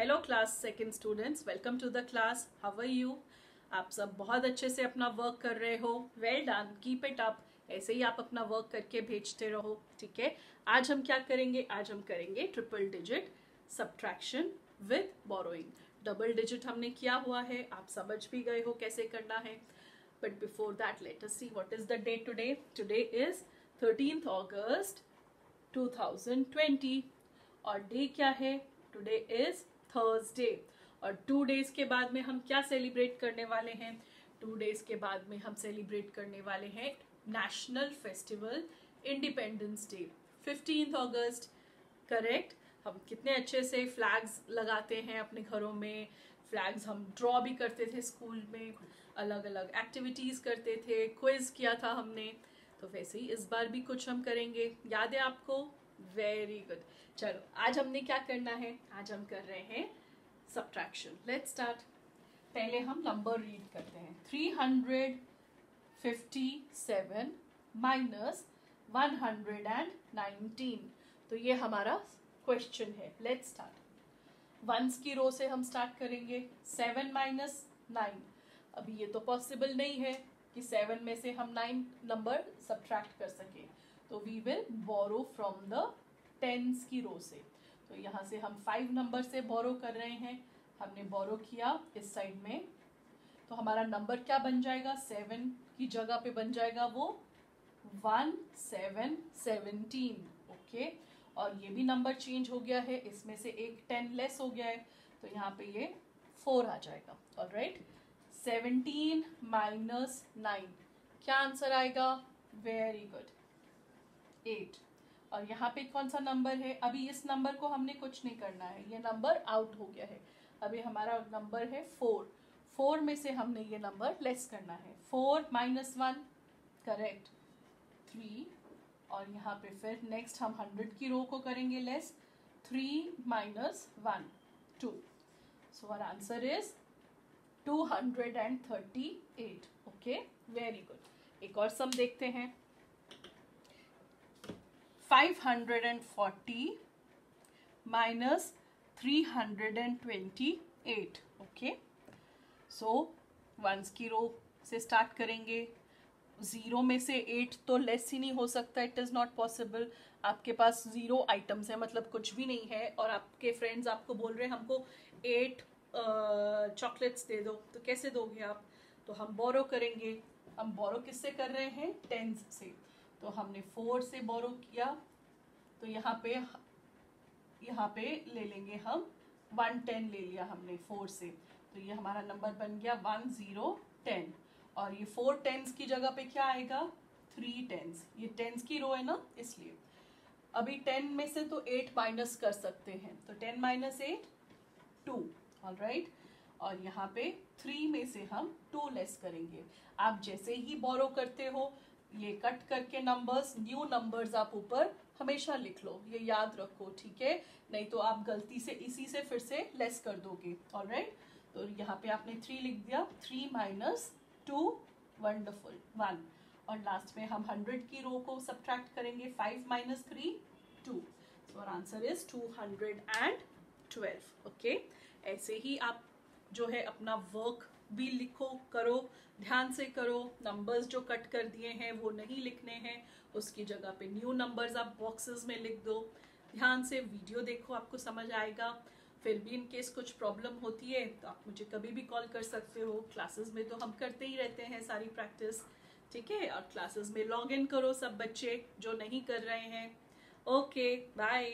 Hello class second students welcome to the class how are you आप सब बहुत अच्छे से अपना वर्क कर रहे हो. Well done keep it up ऐसे ही आप अपना वर्क करके भेजते रहो. ठीक है? आज हम क्या करेंगे? आज हम करेंगे triple digit subtraction with borrowing double digit हमने किया हुआ है. आप समझ भी गए हो कैसे करना है. But before that let us see what is the day today today is thirteenth August 2020 और डे क्या है? Today is Thursday. और टू डेज़ के बाद में हम क्या सेलिब्रेट करने वाले हैं? टू डेज़ के बाद में हम सेलिब्रेट करने वाले हैं national festival independence day fifteenth August. Correct? हम कितने अच्छे से फ्लैग्स लगाते हैं अपने घरों में। फ्लैग्स हम ड्रॉ भी करते थे स्कूल में। अलग अलग एक्टिविटीज़ करते थे। क्विज किया था हमने। तो वैसे ही इस बार भी कुछ हम करेंगे। याद है आपको? वेरी गुड चलो, आज हमने क्या करना है? आज हम कर रहे हैं सब्ट्रैक्शन लेट्स स्टार्ट पहले हम नंबर रीड करते हैं. Three hundred fifty seven minus one hundred and nineteen तो ये हमारा क्वेश्चन है. लेट्स स्टार्ट वंस की रो से हम स्टार्ट करेंगे. सेवन माइनस नाइन अभी ये तो पॉसिबल नहीं है कि सेवन में से हम नाइन नंबर सब्ट्रैक्ट कर सके. तो we will borrow from the tens की रो से। तो यहाँ से हम फाइव नंबर से बोरो कर रहे हैं। हमने बोरो किया इस साइड में। तो हमारा नंबर क्या बन जाएगा? सेवन की जगह पे बन जाएगा वो वन सेवन सेवनटीन ओके और ये भी नंबर चेंज हो गया है। इसमें से एक टेन लेस हो गया है। तो यहाँ पे ये फोर आ जाएगा। और राइट सेवनटीन माइनस नाइन क्या आंसर आएगा? वेरी गुड एट और यहाँ पे कौन सा नंबर है? अभी इस नंबर को हमने कुछ नहीं करना है। ये नंबर आउट हो गया है। अभी हमारा नंबर है फोर फोर में से हमने ये नंबर लेस करना है। Four minus one correct three और यहाँ पे फिर नेक्स्ट हम हंड्रेड की रो को करेंगे less three minus one two so our answer is two hundred and thirty eight okay very good एक और सम देखते हैं। 540 minus 328 ओके सो वंस की रो से स्टार्ट करेंगे। ज़ीरो में से एट तो लेस ही नहीं हो सकता इट इज़ नॉट पॉसिबल आपके पास ज़ीरो आइटम्स है मतलब कुछ भी नहीं है, और आपके फ्रेंड्स आपको बोल रहे हैं, हमको एट चॉकलेट्स दे दो। तो कैसे दोगे आप? तो हम बोरो करेंगे। हम बोरो किससे कर रहे हैं? टेंस से। तो हमने फोर से बोरो किया। तो यहाँ पे यहाँ पे ले लेंगे हम वन टेन ले लिया हमने फोर से। तो ये हमारा नंबर बन गया वन ज़ीरो टेन और ये फोर टेंस की जगह पे क्या आएगा? थ्री टेंस ये टेंस की रो है ना, इसलिए। अभी टेन में से तो एट माइनस कर सकते हैं। तो ten minus eight two all right और यहाँ पे थ्री में से हम टू लेस करेंगे। आप जैसे ही बोरो करते हो ये कट करके नंबर्स न्यू नंबर्स आप ऊपर हमेशा लिख लो। ये याद रखो, ठीक है? नहीं तो आप गलती से, इसी से फिर से लेस कर दोगे। ऑल राइट तो यहाँ पे आपने थ्री लिख दिया। Three minus two wonderful one और लास्ट में हम हंड्रेड की रो को सब्ट्रैक्ट करेंगे। Five minus three two so answer is two hundred and twelve okay ऐसे ही आप जो है अपना वर्क भी लिखो, करो, ध्यान से करो नंबर्स जो कट कर दिए हैं, वो नहीं लिखने हैं, उसकी जगह पे न्यू नंबर्स आप बॉक्सेस में लिख दो। ध्यान से वीडियो देखो, आपको समझ आएगा। फिर भी इन केस कुछ प्रॉब्लम होती है तो आप मुझे कभी भी कॉल कर सकते हो। क्लासेस में तो हम करते ही रहते हैं सारी प्रैक्टिस ठीक है? और क्लासेस में लॉग इन करो सब बच्चे जो नहीं कर रहे हैं। Okay bye